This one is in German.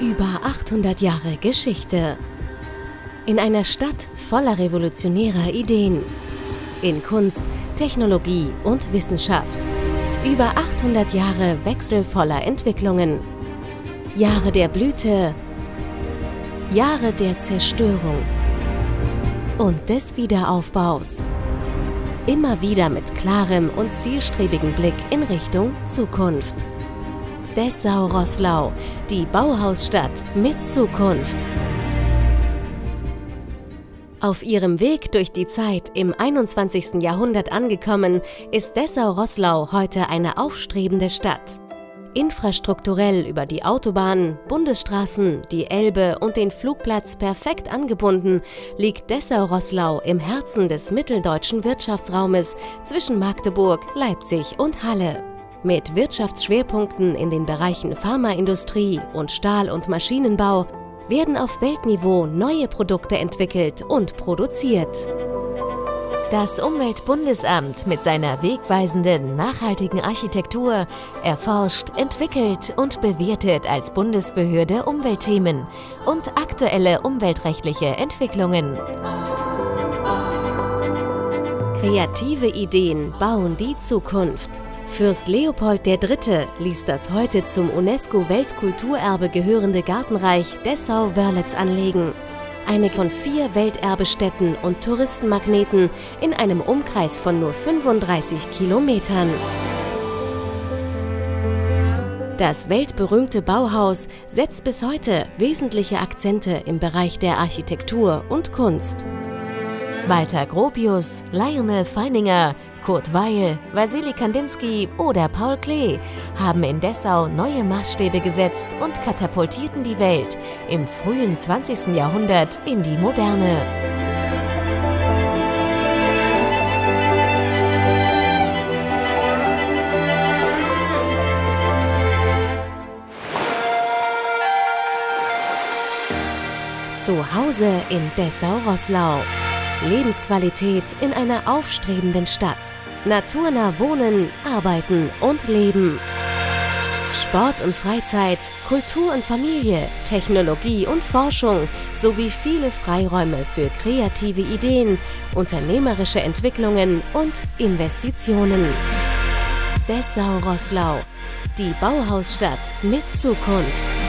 Über 800 Jahre Geschichte. In einer Stadt voller revolutionärer Ideen. In Kunst, Technologie und Wissenschaft. Über 800 Jahre wechselvoller Entwicklungen. Jahre der Blüte, Jahre der Zerstörung und des Wiederaufbaus. Immer wieder mit klarem und zielstrebigem Blick in Richtung Zukunft. Dessau-Roßlau, die Bauhausstadt mit Zukunft. Auf ihrem Weg durch die Zeit im 21. Jahrhundert angekommen, ist Dessau-Roßlau heute eine aufstrebende Stadt. Infrastrukturell über die Autobahnen, Bundesstraßen, die Elbe und den Flugplatz perfekt angebunden, liegt Dessau-Roßlau im Herzen des mitteldeutschen Wirtschaftsraumes zwischen Magdeburg, Leipzig und Halle. Mit Wirtschaftsschwerpunkten in den Bereichen Pharmaindustrie und Stahl- und Maschinenbau werden auf Weltniveau neue Produkte entwickelt und produziert. Das Umweltbundesamt mit seiner wegweisenden, nachhaltigen Architektur erforscht, entwickelt und bewertet als Bundesbehörde Umweltthemen und aktuelle umweltrechtliche Entwicklungen. Kreative Ideen bauen die Zukunft. Fürst Leopold III. ließ das heute zum UNESCO-Weltkulturerbe gehörende Gartenreich Dessau-Wörlitz anlegen. Eine von vier Welterbestätten und Touristenmagneten in einem Umkreis von nur 35 Kilometern. Das weltberühmte Bauhaus setzt bis heute wesentliche Akzente im Bereich der Architektur und Kunst. Walter Gropius, Lionel Feininger, Kurt Weil, Wasili Kandinsky oder Paul Klee haben in Dessau neue Maßstäbe gesetzt und katapultierten die Welt im frühen 20. Jahrhundert in die Moderne. Zu Hause in Dessau-Roßlau. Lebensqualität in einer aufstrebenden Stadt. Naturnah wohnen, arbeiten und leben. Sport und Freizeit, Kultur und Familie, Technologie und Forschung sowie viele Freiräume für kreative Ideen, unternehmerische Entwicklungen und Investitionen. Dessau-Roßlau, die Bauhausstadt mit Zukunft.